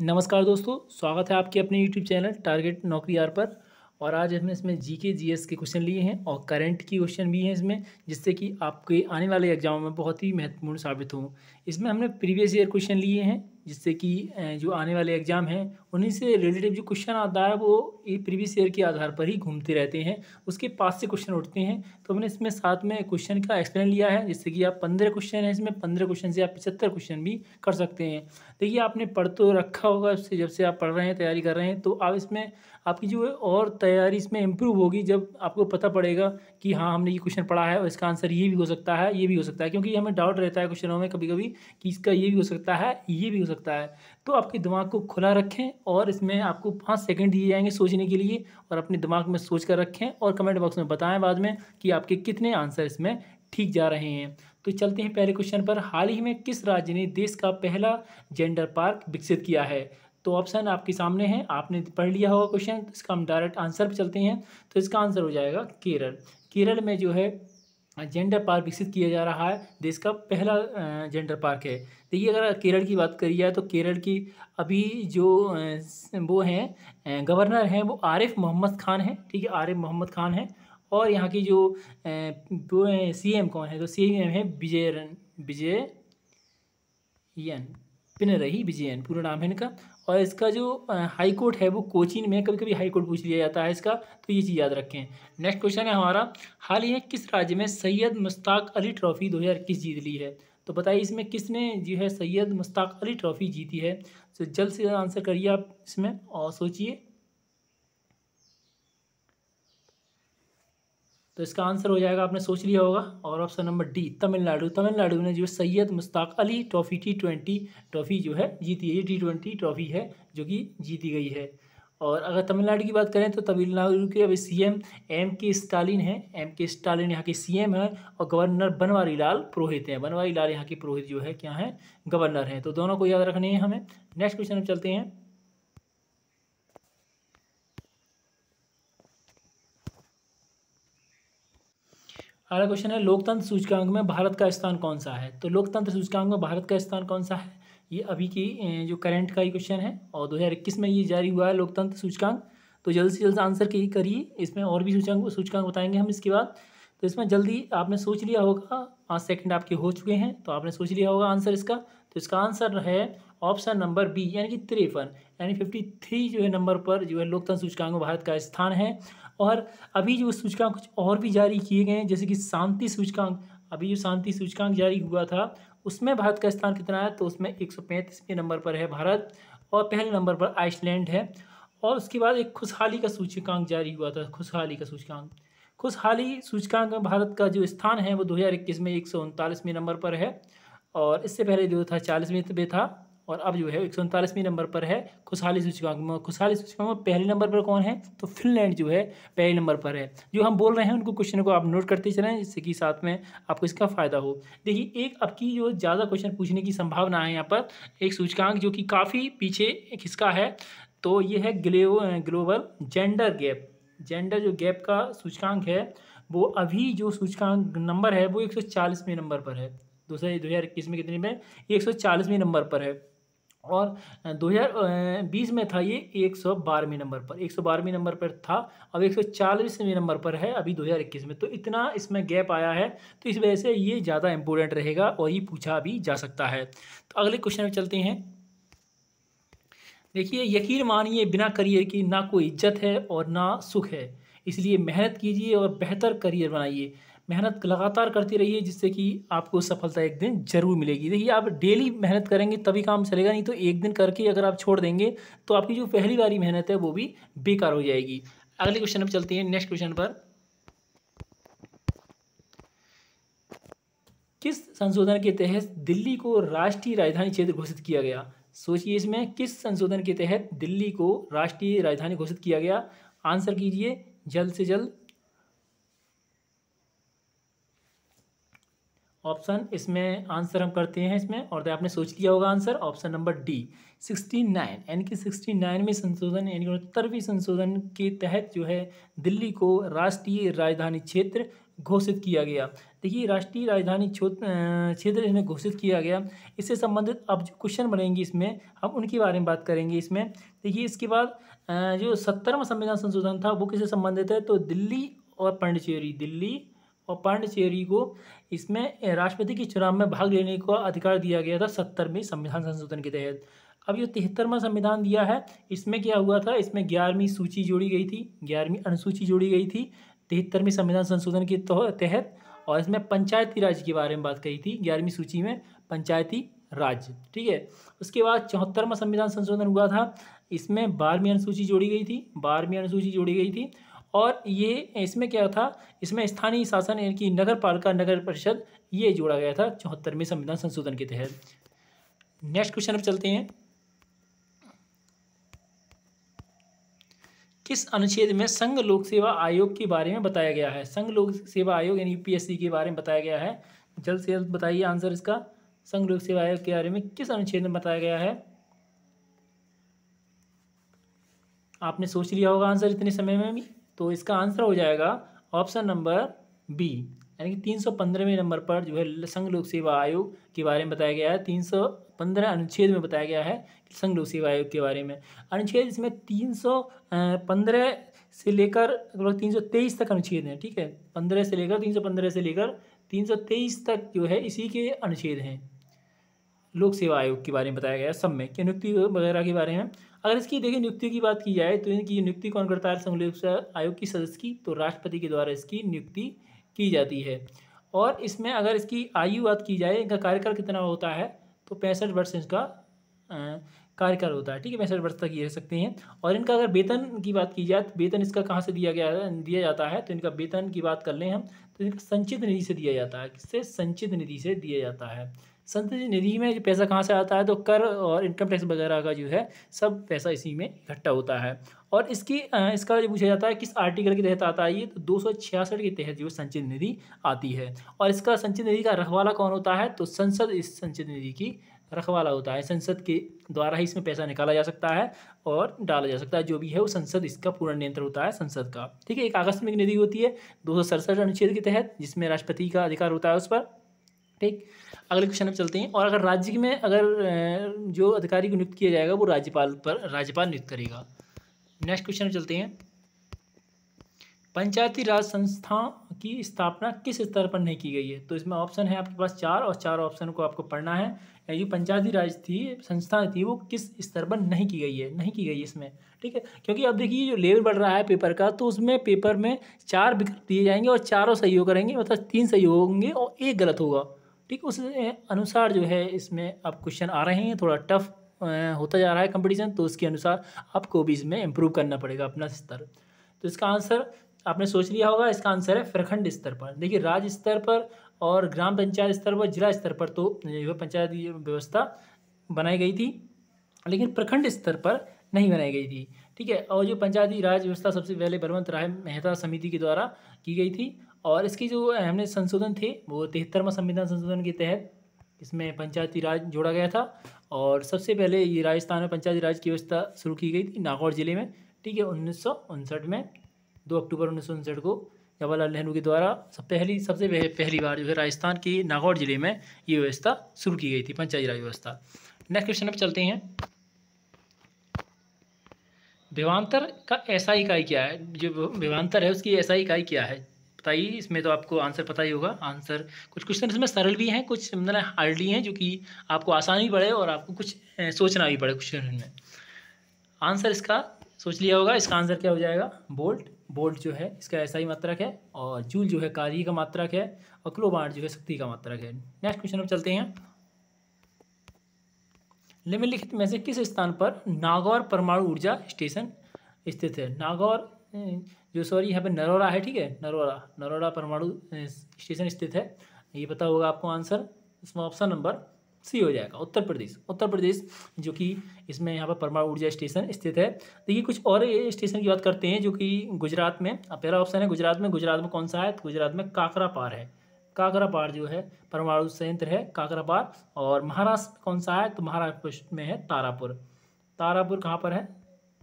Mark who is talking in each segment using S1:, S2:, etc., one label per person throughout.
S1: नमस्कार दोस्तों, स्वागत है आपके अपने यूट्यूब चैनल टारगेट नौकरी आर पर। और आज हमने इसमें जी के जी के क्वेश्चन लिए हैं और करंट की क्वेश्चन भी हैं इसमें, जिससे कि आपके आने वाले एग्ज़ाम में बहुत ही महत्वपूर्ण साबित हों। इसमें हमने प्रीवियस ईयर क्वेश्चन लिए हैं। जिससे कि जो आने वाले एग्ज़ाम हैं, उन्हीं से रिलेटिव जो क्वेश्चन आता है, वो ये प्रीवियस ईयर के आधार पर ही घूमते रहते हैं। उसके पास से क्वेश्चन उठते हैं। तो हमने इसमें साथ में क्वेश्चन का एक्सप्लेन लिया है, जिससे कि आप पंद्रह क्वेश्चन हैं इसमें, पंद्रह क्वेश्चन से आप पचहत्तर क्वेश्चन भी कर सकते हैं। देखिए, आपने पढ़ तो रखा होगा उससे जब से आप पढ़ रहे हैं, तैयारी कर रहे हैं तो आप इसमें, आपकी जो और तैयारी इसमें इम्प्रूव होगी जब आपको पता पड़ेगा कि हाँ हमने ये क्वेश्चन पढ़ा है और इसका आंसर ये भी हो सकता है, ये भी हो सकता है। क्योंकि हमें डाउट रहता है क्वेश्चनों में कभी कभी कि इसका ये भी हो सकता है, ये भी हो सकता है। तो आपके दिमाग को खुला रखें और इसमें आपको पाँच सेकेंड दिए जाएँगे सोचने के लिए और अपने दिमाग में सोच कर रखें और कमेंट बॉक्स में बताएँ बाद में कि आपके कितने आंसर इसमें ठीक जा रहे हैं। तो चलते हैं पहले क्वेश्चन पर। हाल ही में किस राज्य ने देश का पहला जेंडर पार्क विकसित किया है? तो ऑप्शन आपके सामने है। आपने पढ़ लिया होगा क्वेश्चन तो इसका हम डायरेक्ट आंसर पर चलते हैं। तो इसका आंसर हो जाएगा केरल। केरल में जो है जेंडर पार्क विकसित किया जा रहा है, देश का पहला जेंडर पार्क है। देखिए, अगर केरल की बात करी जाए तो केरल की अभी जो वो हैं गवर्नर हैं, वो आरिफ मोहम्मद खान हैं, ठीक है, आरिफ मोहम्मद खान हैं। और यहाँ की जो वो सी एम कौन है? तो सी एम है विजय विजय एन यन, पिनरही विजयन, पूरा नाम है इनका। और इसका जो हाई कोर्ट है वो कोचिन में कभी कभी हाई कोर्ट पूछ लिया जाता है इसका तो ये चीज़ याद रखें। नेक्स्ट क्वेश्चन है हमारा, हाल ही में किस राज्य में सैयद मुश्ताक अली ट्रॉफी दो हज़ार इक्कीस जीत ली है? तो बताइए इसमें किसने जो है सैयद मुश्ताक अली ट्रॉफी जीती है? तो जल्द से जल्द आंसर करिए आप इसमें और सोचिए। तो इसका आंसर हो जाएगा, आपने सोच लिया होगा। और option number D, Tamil Nadu. Tamil Nadu ने जो Syed Mushtaq Ali trophy T twenty trophy जो है, जीती है। ये टी ट्वेंटी ट्रॉफी है, जो कि जीती गई है। और अगर तमिलनाडु की बात करें तो तमिलनाडु के अभी सीएम एम के स्टालिन है। एम के स्टालिन यहाँ के सीएम है और गवर्नर बनवारी लाल पुरोहित हैं। बनवारी लाल यहाँ के पुरोहित जो है, क्या है? गवर्नर हैं। तो दोनों को याद रखने हैं हमें। नेक्स्ट क्वेश्चन में चलते हैं। अगला क्वेश्चन है, लोकतंत्र सूचकांक में भारत का स्थान कौन सा है? तो लोकतंत्र सूचकांक में भारत का स्थान कौन सा है? ये अभी की जो करंट का ही क्वेश्चन है, और दो हज़ार इक्कीस में ये जारी हुआ है लोकतंत्र सूचकांक। तो जल्द से जल्द आंसर की करिए, इसमें और भी सूचकांक सूचकांक बताएँगे हम इसके बाद। तो इसमें जल्दी आपने सोच लिया होगा, पाँच सेकंड आपके हो चुके हैं तो आपने सोच लिया होगा आंसर इसका। तो इसका आंसर है ऑप्शन नंबर बी यानी कि तिरपन, यानी फिफ्टी थ्री जो है नंबर पर जो है लोकतंत्र सूचकांक में भारत का स्थान है। और अभी जो सूचकांक कुछ और भी जारी किए गए हैं, जैसे कि शांति सूचकांक, अभी जो शांति सूचकांक जारी हुआ था, उसमें भारत का स्थान कितना है? तो उसमें एक सौ पैंतीसवें नंबर पर है भारत और पहले नंबर पर आइसलैंड है और उसके बाद एक खुशहाली का सूचकांक जारी हुआ था, खुशहाली का सूचकांक। खुशहाली सूचकांक में भारत का जो स्थान है, वो दो हज़ार इक्कीस में एक सौ उनतालीसवें नंबर पर है और इससे पहले जो था, चालीसवें पे था। और अब जो है एक सौ नंबर पर है खुशहाली सूचकांक। में खुशहाली सूचकांक में पहले नंबर पर कौन है? तो फिनलैंड जो है पहले नंबर पर है। जो हम बोल रहे हैं उनको क्वेश्चन को आप नोट करते चलें, जिससे कि साथ में आपको इसका फ़ायदा हो। देखिए, एक अब की जो ज़्यादा क्वेश्चन पूछने की संभावना है यहाँ पर, एक सूचकांक जो कि काफ़ी पीछे किसका है तो ये है ग्लोबल जेंडर गैप। जेंडर जो गैप का सूचकांक है, वो अभी जो सूचकांक नंबर है, वो एक सौ चालीसवें नंबर पर है। दूसरे दो हज़ार इक्कीस में कितने में? एक सौ चालीसवें नंबर पर है। और 2020 में था ये एक सौ बारहवीं नंबर पर। एक सौ बारहवीं नंबर पर था, अब एक सौ चालीसवें नंबर पर है अभी 2021 में। तो इतना इसमें गैप आया है तो इस वजह से ये ज़्यादा इंपॉर्टेंट रहेगा और ये पूछा भी जा सकता है। तो अगले क्वेश्चन में चलते हैं। देखिए, यकीन मानिए बिना करियर की ना कोई इज़्ज़त है और ना सुख है। इसलिए मेहनत कीजिए और बेहतर करियर बनाइए। मेहनत लगातार करती रहिए, जिससे कि आपको सफलता एक दिन ज़रूर मिलेगी। देखिए, आप डेली मेहनत करेंगे, तभी काम चलेगा, नहीं तो एक दिन करके अगर आप छोड़ देंगे तो आपकी जो पहली बारी मेहनत है, वो भी बेकार हो जाएगी। अगले क्वेश्चन पर चलते हैं नेक्स्ट क्वेश्चन पर। किस संशोधन के तहत दिल्ली को राष्ट्रीय राजधानी क्षेत्र घोषित किया गया? सोचिए इसमें, किस संशोधन के तहत दिल्ली को राष्ट्रीय राजधानी घोषित किया गया? आंसर कीजिए, जल्द से जल्द ऑप्शन इसमें आंसर हम करते हैं इसमें, और तो आपने सोच लिया होगा answer, option number D sixty nine यानी कि सिक्सटी नाइन में संशोधन, यानी कि उनहत्तरवीं संशोधन के तहत जो है दिल्ली को राष्ट्रीय राजधानी क्षेत्र घोषित किया गया। देखिए, राष्ट्रीय राजधानी क्षेत्र इसमें घोषित किया गया। इससे संबंधित अब जो क्वेश्चन बनेंगे इसमें, हम उनके बारे में बात करेंगे इसमें। देखिए, इसके बाद जो सत्तरवा संविधान संशोधन था, वो किससे संबंधित है? तो दिल्ली और पांडिचेरी, दिल्ली और पांडिचेरी को इसमें राष्ट्रपति के चुनाव में भाग लेने का अधिकार दिया गया था सत्तरवें संविधान संशोधन के तहत। अब ये तिहत्तरवा संविधान दिया है। इसमें क्या हुआ था? इसमें ग्यारहवीं सूची जोड़ी गई थी, ग्यारहवीं अनुसूची जोड़ी गई थी, तिहत्तरवीं संविधान संशोधन के तहत, और इसमें पंचायती राज के बारे में बात कही थी, ग्यारहवीं सूची में पंचायती राज, ठीक है? उसके बाद चौहत्तरवा संविधान संशोधन हुआ था। इसमें बारहवीं अनुसूची जोड़ी गई थी, बारहवीं अनुसूची जोड़ी गई थी और ये इसमें क्या था? इसमें स्थानीय शासन यानी कि नगर पालिका, नगर परिषद ये जोड़ा गया था चौहत्तरवें संविधान संशोधन के तहत। नेक्स्ट क्वेश्चन पर चलते हैं। किस अनुच्छेद में संघ लोक सेवा आयोग के बारे में बताया गया है? संघ लोक सेवा आयोग यानी यूपीएससी के बारे में बताया गया है। जल्द से जल्द बताइए आंसर इसका। संघ लोक सेवा आयोग के बारे में किस अनुच्छेद में बताया गया है? आपने सोच लिया होगा आंसर इतने समय में भी। तो इसका आंसर हो जाएगा ऑप्शन नंबर बी। यानी कि तीन सौ पंद्रहवें नंबर पर जो है संघ लोक सेवा आयोग के बारे में बताया गया है। तीन सौ पंद्रह अनुच्छेद में बताया गया है संघ लोक सेवा आयोग के बारे में। अनुच्छेद इसमें तीन सौ पंद्रह से लेकर लगभग तीन सौ तेईस तक अनुच्छेद हैं, ठीक है? पंद्रह से लेकर तीन सौ पंद्रह से लेकर तीन सौ तेईस तक जो है इसी के अनुच्छेद हैं। लोक सेवा आयोग के बारे में बताया गया सब में, कि नियुक्ति वगैरह के बारे में। अगर इसकी देखिए नियुक्ति की बात की जाए तो इनकी नियुक्ति कौन करता है? संघ लोक सेवा आयोग की सदस्य की तो राष्ट्रपति के द्वारा इसकी नियुक्ति की जाती है। और इसमें अगर इसकी आयु बात की जाए, इनका कार्यकाल कितना होता है? तो पैंसठ वर्ष इसका कार्यकाल होता है, ठीक है? पैंसठ वर्ष तक ये रह सकते हैं। और इनका अगर वेतन की बात की जाए तो वेतन इसका कहाँ से दिया गया, दिया जाता है? तो इनका वेतन की बात कर लें हम तो इनका संचित निधि से दिया जाता है। किससे? संचित निधि से दिया जाता है। संचित निधि में जो पैसा कहाँ से आता है तो कर और इनकम टैक्स वगैरह का जो है, सब पैसा इसी में इकट्ठा होता है। और इसकी इसका जो पूछा जाता है किस आर्टिकल के तहत आता है, ये तो दो सौ छियासठ के तहत जो संचित निधि आती है। और इसका संचित निधि का रखवाला कौन होता है तो संसद इस संचित निधि की रखवाला होता है। संसद के द्वारा ही इसमें पैसा निकाला जा सकता है और डाला जा सकता है। जो भी है, वो संसद इसका पूर्ण नियंत्रण होता है संसद का। ठीक है, एक आकस्मिक निधि होती है, दो अनुच्छेद के तहत, जिसमें राष्ट्रपति का अधिकार होता है उस पर। ठीक अगले क्वेश्चन में चलते हैं। और अगर राज्य में अगर जो अधिकारी को नियुक्त किया जाएगा, वो राज्यपाल पर, राज्यपाल नियुक्त करेगा। नेक्स्ट क्वेश्चन में चलते हैं। पंचायती राज संस्था की स्थापना किस स्तर पर नहीं की गई है? तो इसमें ऑप्शन है आपके पास चार, और चार ऑप्शन को आपको पढ़ना है। जो पंचायती राज थी, संस्था थी, वो किस स्तर पर नहीं की गई है? नहीं की गई इसमें, ठीक है? क्योंकि अब देखिए जो लेवल बढ़ रहा है पेपर का तो उसमें पेपर में चार विकल्प दिए जाएँगे और चारों सही हो करेंगे मतलब तीन सही होंगे और एक गलत होगा। ठीक उस अनुसार जो है इसमें आप क्वेश्चन आ रहे हैं, थोड़ा टफ होता जा रहा है कंपटीशन तो उसके अनुसार आपको भी इसमें इम्प्रूव करना पड़ेगा अपना स्तर। तो इसका आंसर आपने सोच लिया होगा, इसका आंसर है प्रखंड स्तर पर। देखिए, राज्य स्तर पर और ग्राम पंचायत स्तर पर, जिला स्तर पर तो जो पंचायत व्यवस्था बनाई गई थी, लेकिन प्रखंड स्तर पर नहीं बनाई गई थी। ठीक है, और जो पंचायती राज व्यवस्था सबसे पहले बलवंत राय मेहता समिति के द्वारा की गई थी और इसकी जो हमने संशोधन थे, वो तिहत्तरवा संविधान संशोधन के तहत इसमें पंचायती राज जोड़ा गया था और सबसे पहले ये राजस्थान में पंचायती राज की व्यवस्था शुरू की गई थी नागौर ज़िले में, ठीक है, उन्नीस सौ उनसठ में, दो अक्टूबर उन्नीस सौ उनसठ को। जवाहरलाल नेहरू के द्वारा सब पहली, सबसे पहली बार जो है राजस्थान के नागौर ज़िले में ये व्यवस्था शुरू की गई थी, पंचायती राज व्यवस्था। नेक्स्ट क्वेश्चन पर चलते हैं। विवान्तर का ऐसा इकाई क्या है? जो विवान्तर है, उसकी ऐसा इकाई क्या है? बताइए, इसमें तो आपको आंसर पता ही होगा। आंसर, कुछ क्वेश्चन इसमें सरल भी हैं, कुछ मतलब हार्डली हैं, जो कि आपको आसान भी पड़े और आपको कुछ सोचना भी पड़े क्वेश्चन में। आंसर इसका, सोच लिया होगा, इसका आंसर क्या हो जाएगा? बोल्ट बोल्ट जो है, इसका ऐसा ही मात्रक है, और जूल जो है, कार्य का मात्रक है, और क्लोबार्ट जो है, शक्ति का मात्रक है। नेक्स्ट क्वेश्चन में चलते हैं। निम्नलिखित में से किस स्थान पर नागौर परमाणु ऊर्जा स्टेशन स्थित है? नागौर जो सॉरी यहाँ पे नरोरा है, ठीक है? नरोरा नरोरा परमाणु स्टेशन स्थित है। ये पता होगा आपको आंसर। इसमें ऑप्शन नंबर सी हो जाएगा, उत्तर प्रदेश। उत्तर प्रदेश, जो कि इसमें यहाँ पर परमाणु ऊर्जा स्टेशन स्थित है। देखिए, कुछ और स्टेशन की बात करते हैं, जो कि गुजरात में पहला ऑप्शन है गुजरात में। गुजरात में कौन सा है? गुजरात में काकरा पार है। काकरा पार जो है, परमाणु संयंत्र है काकरा पार। और महाराष्ट्र में कौन सा है? तो महाराष्ट्र में है तारापुर। तारापुर कहाँ पर है?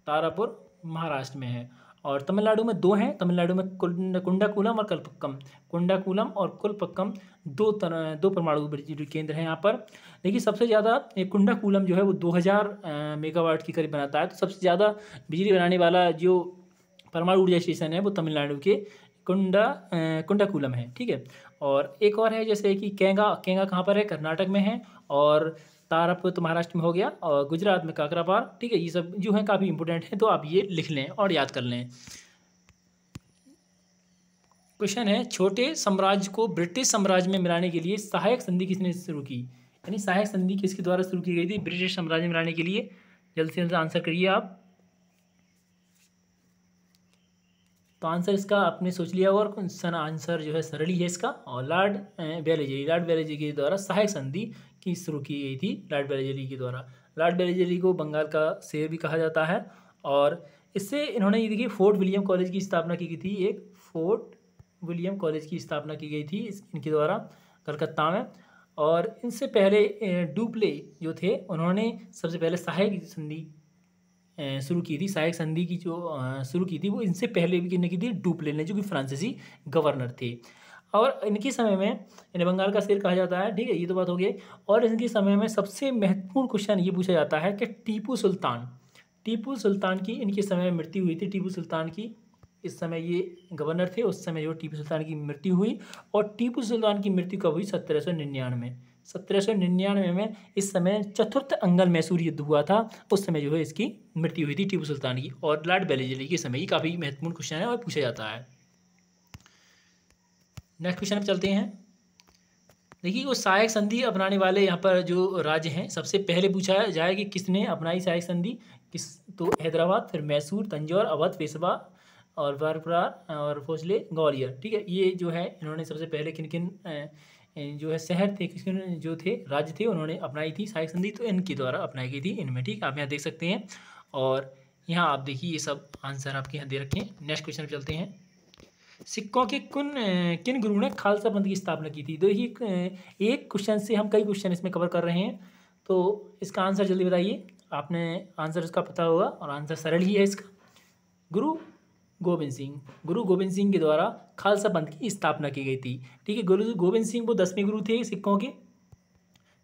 S1: तारापुर महाराष्ट्र में है। और तमिलनाडु में दो हैं, तमिलनाडु में कुंडाकुलम और कलपक्कम कुंडाकुलम और कुलपक्कम दो तरह दो परमाणु बिजली केंद्र हैं यहाँ पर। देखिए, सबसे ज़्यादा कुंडाकुलम जो है वो 2000 मेगावाट की करीब बनाता है। तो सबसे ज़्यादा बिजली बनाने वाला जो परमाणु ऊर्जा स्टेशन है वो तमिलनाडु के कुंडा कुंडाकुलम है, ठीक है? और एक और है जैसे कि केंगा केंगा कहाँ पर है? कर्नाटक में है। और तो महाराष्ट्र में हो गया और गुजरात में काकरापार ठीक है, ये सब जो है काफ़ी इंपॉर्टेंट है तो आप ये लिख लें और याद कर लें। क्वेश्चन है, छोटे साम्राज्य को ब्रिटिश साम्राज्य में मिलाने के लिए सहायक संधि किसने शुरू की? यानी सहायक संधि किसके द्वारा शुरू की गई थी? ब्रिटिश साम्राज्य में मिलाने के लिए। जल्द से जल्द आंसर करिए आप। तो आंसर इसका आपने सोच लिया और आंसर जो है सरल ही इसका? और लॉर्ड बेलेजरी लॉर्ड बेलेजरी के द्वारा सहायक संधि की शुरू की गई थी लॉर्ड बेलेजरी के द्वारा। लॉर्ड बेलेजरी को बंगाल का शेर भी कहा जाता है और इससे इन्होंने ये देखिए फोर्ट विलियम कॉलेज की स्थापना की गई थी, एक फोर्ट विलियम कॉलेज की स्थापना की गई थी इनके द्वारा, कलकत्ता में। और इनसे पहले डुप्ले जो थे, उन्होंने सबसे पहले सहायक संधि शुरू की थी, सहायक संधि की जो शुरू की थी, वो इनसे पहले भी किन्ने की थी, डुप्ले ने, जो कि फ्रांसीसी गवर्नर थे। और इनके समय में इन्हें बंगाल का शेर कहा जाता है, ठीक है, ये तो बात हो गई। और इनके समय में सबसे महत्वपूर्ण क्वेश्चन ये पूछा जाता है कि टीपू सुल्तान टीपू सुल्तान की इनके समय में मृत्यु हुई थी, टीपू सुल्तान की इस समय ये गवर्नर थे, उस समय जो टीपू सुल्तान की मृत्यु हुई। और टीपू सुल्तान की मृत्यु कब हुई? सत्रह सौ निन्यानवे, सत्रह सौ निन्यानवे में इस समय चतुर्थ अंगल मैसूर युद्ध हुआ था, उस समय जो है इसकी मृत्यु हुई थी टीपू सुल्तान की। और लॉर्ड बेलेजली के समय ही काफ़ी महत्वपूर्ण क्वेश्चन है और पूछा जाता है। नेक्स्ट क्वेश्चन पर चलते हैं। देखिए, वो सहायक संधि अपनाने वाले यहाँ पर जो राज्य हैं, सबसे पहले पूछा जाए कि किसने अपनाई सहायक संधि? किस तो हैदराबाद, फिर मैसूर, तंजौर, अवध, पेशवा और बरपरार और फोसले ग्वालियर। ठीक है, ये जो है, इन्होंने सबसे पहले किन किन जो है, शहर थे किस किन जो थे, राज्य थे, उन्होंने अपनाई थी सहायक संधि तो इनके द्वारा अपनाई गई थी इनमें। ठीक, आप यहाँ देख सकते हैं। और यहाँ आप देखिए, ये सब आंसर आपके यहाँ दे रखे नेक्स्ट क्वेश्चन पर चलते हैं। सिक्कों के कुन किन गुरु ने खालसा पंथ की स्थापना की थी? देखिए एक क्वेश्चन से हम कई क्वेश्चन इसमें कवर कर रहे हैं। तो इसका आंसर जल्दी बताइए। आपने आंसर इसका पता होगा और आंसर सरल ही है इसका। गुरु गोविंद सिंह। गुरु गोविंद सिंह के द्वारा खालसा पंथ की स्थापना की गई थी। ठीक है, गुरु गोविंद सिंह वो दसवें गुरु थे सिखों के।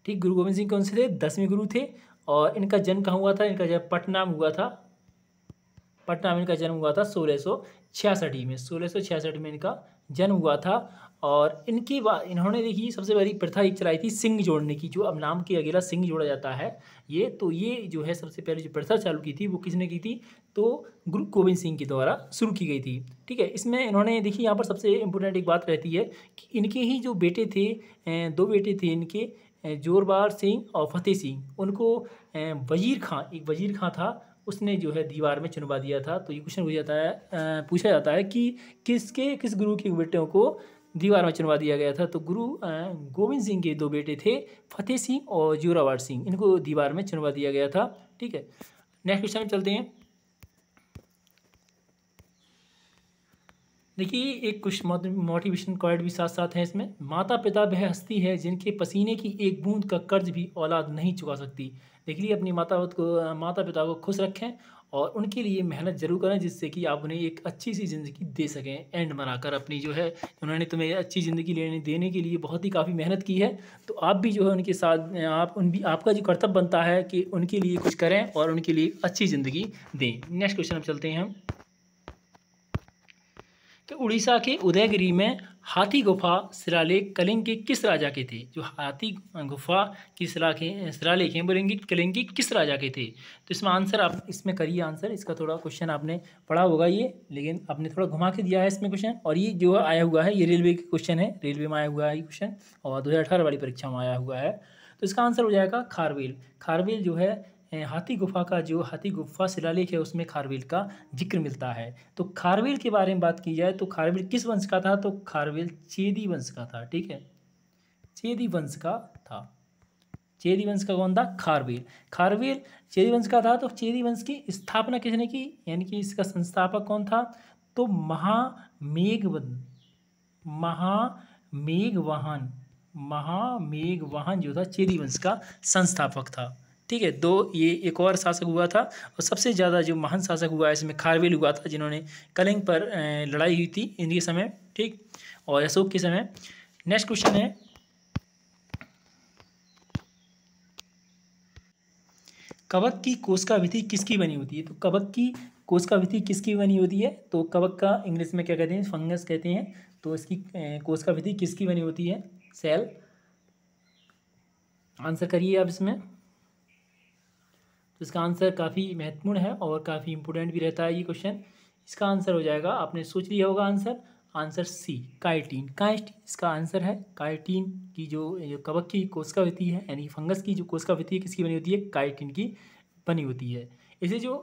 S1: ठीक, गुरु गोविंद सिंह कौन से थे? दसवें गुरु थे और इनका जन्म कहाँ हुआ था? इनका जन्म पटना में हुआ था। पटना में इनका जन्म हुआ था सोलह में। सोलह में इनका जन्म हुआ था और इनकी बात इन्होंने देखी सबसे बड़ी प्रथा एक चलाई थी सिंह जोड़ने की, जो अब नाम के अगेला सिंह जोड़ा जाता है। ये तो ये जो है सबसे पहले जो प्रथा चालू की थी वो किसने की थी? तो गुरु गोविंद सिंह के द्वारा शुरू की गई थी। ठीक है, इसमें इन्होंने देखिए यहाँ पर सबसे इम्पोर्टेंट एक बात रहती है कि इनके ही जो बेटे थे दो बेटे थे इनके जोरबार सिंह और फतेह सिंह। उनको वज़ीर खां, एक वज़ीर खां था उसने जो है दीवार में चुनवा दिया था। तो ये क्वेश्चन पूछा जाता है पूछा जाता है कि किसके, किस गुरु के बेटों को दीवार में चुनवा दिया गया था? तो गुरु गोविंद सिंह के दो बेटे थे, फतेह सिंह और जोरावर सिंह। इनको दीवार में चुनवा दिया गया था। ठीक है नेक्स्ट क्वेश्चन में चलते हैं। देखिए एक कुछ मोटिवेशन क्वाइट भी साथ साथ है इसमें। माता पिता वह हस्ती है, जिनके पसीने की एक बूंद का कर्ज भी औलाद नहीं चुका सकती। देखिए अपनी माता को माता पिता को खुश रखें और उनके लिए मेहनत ज़रूर करें जिससे कि आप उन्हें एक अच्छी सी ज़िंदगी दे सकें एंड बनाकर अपनी जो है, उन्होंने तुम्हें अच्छी ज़िंदगी लेने, देने के लिए बहुत ही काफ़ी मेहनत की है। तो आप भी जो है उनके साथ, आप, उन भी, आपका जो कर्तव्य बनता है कि उनके लिए कुछ करें और उनके लिए अच्छी ज़िंदगी दें। नेक्स्ट क्वेश्चन अब चलते हैं हम। कि उड़ीसा के उदयगिरी में हाथी गुफा शिलालेख कलिंग के किस राजा के थे? जो हाथी गुफा की शिलाखे शिलालेख हैं बोलेंगे कलिंग के किस राजा के थे? तो इसमें आंसर आप, इसमें करिए आंसर, इसका थोड़ा क्वेश्चन आपने पढ़ा होगा ये, लेकिन आपने थोड़ा घुमा के दिया है इसमें क्वेश्चन और ये जो आया हुआ है, ये रेलवे के क्वेश्चन है, रेलवे में आया हुआ है ये क्वेश्चन और दो हज़ार अठारह वाली परीक्षा में आया हुआ है। तो इसका आंसर हो जाएगा खारवेल। खारवेल जो है हाथी गुफा का जो हाथी गुफा शिलालेख है, उसमें खारवेल का ज़िक्र मिलता है। तो खारवेल के बारे में बात की जाए तो खारवेल किस वंश का था? तो खारवेल चेदी वंश का था, ठीक है? चेदी वंश का था। चेदी वंश का कौन था? खारवेल। खारवेल चेदी वंश का था तो चेदी वंश की स्थापना किसने की? यानी कि इसका संस्थापक कौन था? तो महामेघवन, महामेघवाहन महामेघवाहन जो था, चेदी वंश का संस्थापक था। ठीक है, दो ये एक और शासक हुआ था और सबसे ज़्यादा जो महान शासक हुआ है, इसमें खारवेल हुआ था, जिन्होंने कलिंग पर लड़ाई हुई थी इनके समय, ठीक? और अशोक के समय। नेक्स्ट क्वेश्चन है। कवक की कोशिका विधि किसकी बनी होती है? तो कवक की कोशिका विधि किसकी बनी होती है? तो कवक का इंग्लिश में क्या कहते हैं? फंगस कहते हैं। तो इसकी कोशिका विधि किसकी बनी होती है? सेल। आंसर करिए आप इसमें। तो इसका आंसर काफ़ी महत्वपूर्ण है और काफ़ी इंपॉर्टेंट भी रहता है ये क्वेश्चन इसका आंसर हो जाएगा, आपने सोच लिया होगा answer answer C chitin chitin इसका आंसर है काइटीन की जो जो कवक की कोशिका होती है, यानी फंगस की जो कोशिका होती है, किसकी बनी होती है? काइटीन की बनी होती है. इसे जो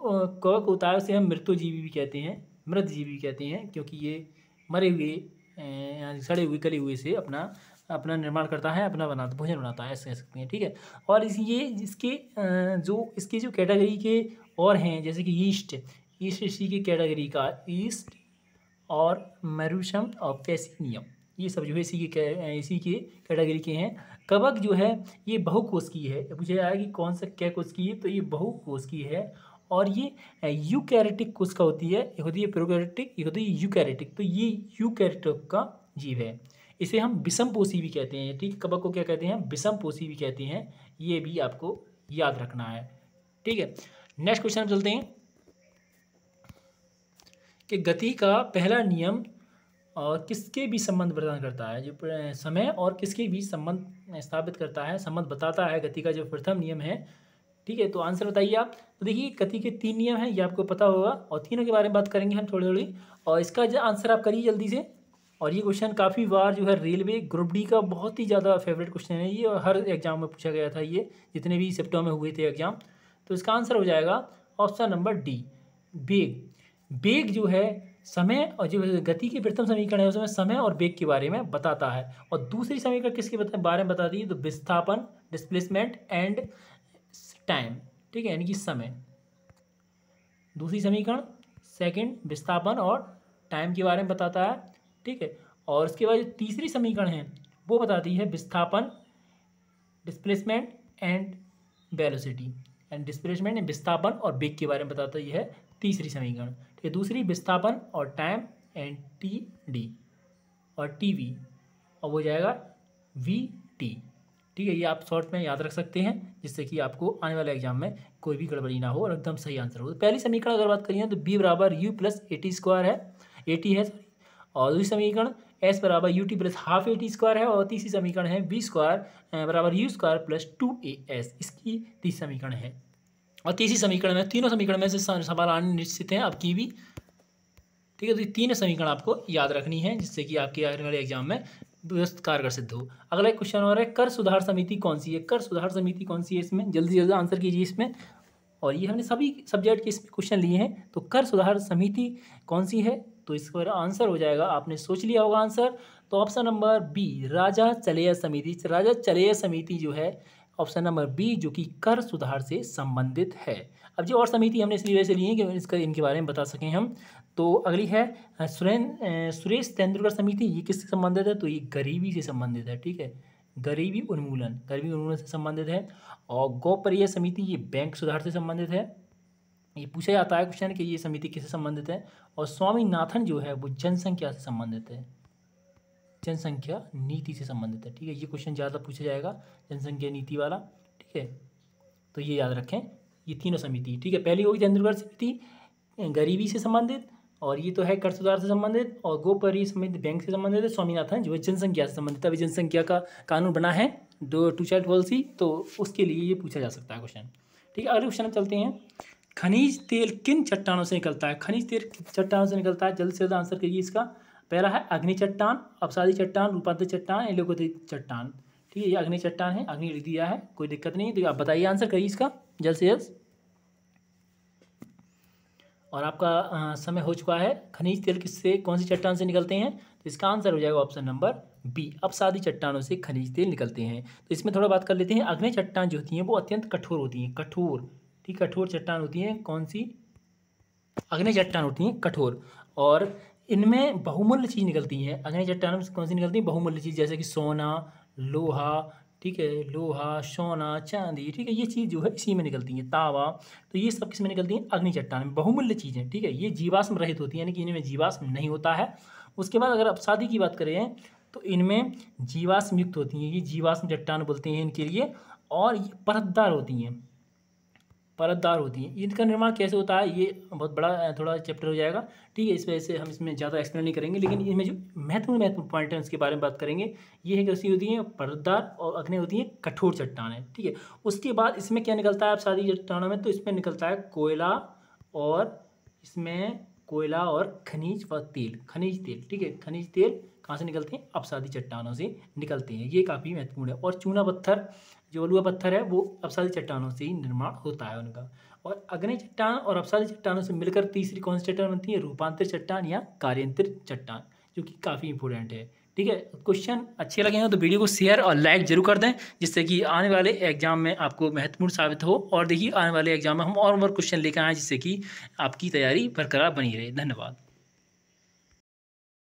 S1: कवक होता है, उसे हम मृत्युजीवी भी कहते हैं मृत जीवी भी कहते हैं, क्योंकि ये मरे हुए सड़े हुए, गले हुए से अपना अपना निर्माण करता है, अपना बनाता, भोजन बनाता है, ऐसे कह सकते हैं, ठीक है? और इस ये, इसके जो इसके जो कैटेगरी के और हैं, जैसे कि ईस्ट ईस्ट इसी की कैटेगरी का ईस्ट और मेरूशम और फेसिनियम ये सब जो है इसी के इसी के कैटेगरी के हैं। कवक जो है, ये बहुकोश की है। पूछा आया कि कौन सा, क्या कोश की है? तो ये बहुकोश की है और ये यूकैरेटिक कोशिका होती है होती है प्रोकैरेटिक होती है यूकैरेटिक तो ये यूकैरेटिक का जीव है। इसे हम विषम पोषी भी कहते हैं, ठीक? कबक को क्या कहते हैं? विषम पोषी भी कहते हैं। ये भी आपको याद रखना है, ठीक है? नेक्स्ट क्वेश्चन चलते हैं कि गति का पहला नियम और किसके भी संबंध प्रदान करता है? जो समय और किसके भी संबंध स्थापित करता है, संबंध बताता है गति का जो प्रथम नियम है, ठीक है? तो आंसर बताइए आप। तो देखिए, गति के तीन नियम हैं, ये आपको पता होगा, और तीनों के बारे में बात करेंगे हम थोड़ी थोड़ी और इसका जो आंसर आप करिए जल्दी से। और ये क्वेश्चन काफ़ी बार जो है रेलवे ग्रुप डी का बहुत ही ज़्यादा फेवरेट क्वेश्चन है। ये हर एग्ज़ाम में पूछा गया था ये, जितने भी सेप्टेम्बर में हुए थे एग्ज़ाम तो इसका आंसर हो जाएगा ऑप्शन नंबर डी बेग बेग जो है समय और जो गति के प्रथम समीकरण है उसमें समय और बेग के बारे में बताता है। और दूसरी समीकरण किसके बारे में बताती है तो विस्थापन डिस्प्लेसमेंट एंड टाइम ठीक है, यानी कि समय। दूसरी समीकरण सेकंड विस्थापन और टाइम के बारे में बताता है। ठीक है? और उसके बाद जो तीसरी समीकरण है, वो बताती है विस्थापन displacement and velocity and displacement and विस्थापन और बेग के बारे में बताता यह है तीसरी समीकरण। ठीक है, दूसरी विस्थापन और टाइम एंड टी डी और टी वी और वो जाएगा वी टी ठीक है, ये आप शॉर्ट में याद रख सकते हैं, जिससे कि आपको आने वाले एग्ज़ाम में कोई भी गड़बड़ी ना हो और एकदम सही आंसर हो। तो पहली समीकरण अगर बात करिए तो बी बराबर U plus A T square है। ए टी है सॉरी और दूसरी समीकरण एस बराबर U T plus half A T square है और तीसरी समीकरण है बी स्क्वायर बराबर U square plus two A S इसकी तीसरी समीकरण है। और तीसरी समीकरण में, तीनों समीकरण में से आने निश्चित हैं आपकी भी। ठीक है तो ये तीन समीकरण आपको याद रखनी है, जिससे कि आपके आने वाले एग्ज़ाम में व्यस्त कारगर सिद्ध हो। अगला क्वेश्चन और है, कर सुधार समिति कौन सी है? कर सुधार समिति कौन सी है इसमें? जल्दी जल्दी आंसर कीजिए इसमें। और ये हमने सभी सब्जेक्ट के इसमें क्वेश्चन लिए हैं तो कर सुधार समिति कौन सी है? तो इसका आंसर हो जाएगा, आपने सोच लिया होगा आंसर तो ऑप्शन नंबर बी राजा चलेया समिति। राजा चलेया समिति जो है ऑप्शन नंबर बी जो कि कर सुधार से संबंधित है। अब जो और समिति हमने इसलिए वैसे ली है कि इसका, इनके बारे में बता सकें हम। तो अगली है, सुरेन, सुरेश तेंदुलकर समिति, ये किससे संबंधित है? तो ये गरीबी से संबंधित है, ठीक है? गरीबी उन्मूलन गरीबी उन्मूलन से संबंधित है और गोपरीय समिति, ये बैंक सुधार से संबंधित है। ये पूछा जाता है क्वेश्चन कि ये समिति किससे संबंधित है और स्वामीनाथन जो है वो जनसंख्या से संबंधित है। जनसंख्या नीति से संबंधित है, ठीक है? ये क्वेश्चन ज़्यादा पूछा जाएगा, जनसंख्या नीति वाला, ठीक है? तो ये याद रखें, ये तीनों समिति, ठीक है? पहली होगी तेंदुलकर समिति, गरीबी से संबंधित और ये तो है कर सुधार से संबंधित और गोपरी समिति बैंक से संबंधित है, स्वामीनाथन, जो जनसंख्या से संबंधित अभी जनसंख्या का कानून बना है, दो टू चाइल्ड पॉलिसी तो उसके लिए ये पूछा जा सकता है क्वेश्चन ठीक है, अगले क्वेश्चन चलते हैं। खनिज तेल किन चट्टानों से निकलता है? खनिज तेल चट्टानों से निकलता है? जल्द से जल्द आंसर करिए इसका। पहला है अग्नि चट्टान, अपसादी चट्टान रूपांतर चट्टान एलोकोतिक चट्टान। ठीक है, ये अग्नि चट्टान है, अग्नि लिख दिया है, कोई दिक्कत नहीं तो आप बताइए आंसर करिए इसका, जल्द से जल्द। और आपका समय हो चुका है। खनिज तेल किससे, कौन सी चट्टान से निकलते हैं? तो इसका आंसर हो जाएगा ऑप्शन नंबर बी। अब अपसादी चट्टानों से खनिज तेल निकलते हैं। तो इसमें थोड़ा बात कर लेते हैं। अग्नि चट्टान जो होती हैं, वो अत्यंत कठोर होती हैं। कठोर, ठीक, कठोर चट्टान होती हैं। कौन सी? अग्नि चट्टान होती हैं, कठोर। और इनमें बहुमूल्य चीज़ निकलती हैं। अग्नि चट्टानों में कौन सी निकलती है? बहुमूल्य चीज़, जैसे कि सोना, लोहा ठीक है, लोहा, सोना, चांदी, ठीक है, ये चीज़ जो है इसी में निकलती है, तावा तो ये सब किसमें निकलती हैं? अग्नि चट्टान में, बहुमूल्य चीज़ें, ठीक है, ये जीवाश्म रहित होती है, यानी कि इनमें जीवाश्म नहीं होता है। उसके बाद अगर अपसादी की बात करें तो इनमें जीवाश्म युक्त होती हैं, ये जीवाश्म चट्टान बोलते हैं इनके लिए, और ये परतदार होती हैं। परतदार होती हैं। इनका निर्माण कैसे होता है, ये बहुत बड़ा थोड़ा चैप्टर हो जाएगा। ठीक है, इस वजह से हम इसमें ज़्यादा एक्सप्लेन नहीं करेंगे, लेकिन इनमें जो महत्वपूर्ण महत्वपूर्ण पॉइंट हैं, उसके बारे में बात करेंगे। ये है कैसी होती हैं, परतदार और अग्नि होती हैं, कठोर चट्टान ठीक है, उसके बाद इसमें क्या निकलता है, आप सारी चट्टानों में तो इसमें निकलता है कोयला और इसमें कोयला और खनिज व तेल, खनिज तेल। ठीक है, खनिज तेल कहाँ से निकलते हैं? अपसादी चट्टानों से निकलते हैं। ये काफ़ी महत्वपूर्ण है और चूना पत्थर, जो अलुआ पत्थर है, वो अपसादी चट्टानों से ही निर्माण होता है उनका। और अग्नि चट्टान और अपसादी चट्टानों से मिलकर तीसरी कौन सी चट्टान बनती है? रूपांतर चट्टान या कार्यांतर चट्टान, जो कि काफ़ी इंपॉर्टेंट है। ठीक है क्वेश्चन अच्छे लगे हैं तो वीडियो को शेयर और लाइक ज़रूर कर दें, जिससे कि आने वाले एग्ज़ाम में आपको महत्वपूर्ण साबित हो। और देखिए, आने वाले एग्ज़ाम में हम और और क्वेश्चन लेकर आएँ, जिससे कि आपकी तैयारी बरकरार बनी रहे। धन्यवाद।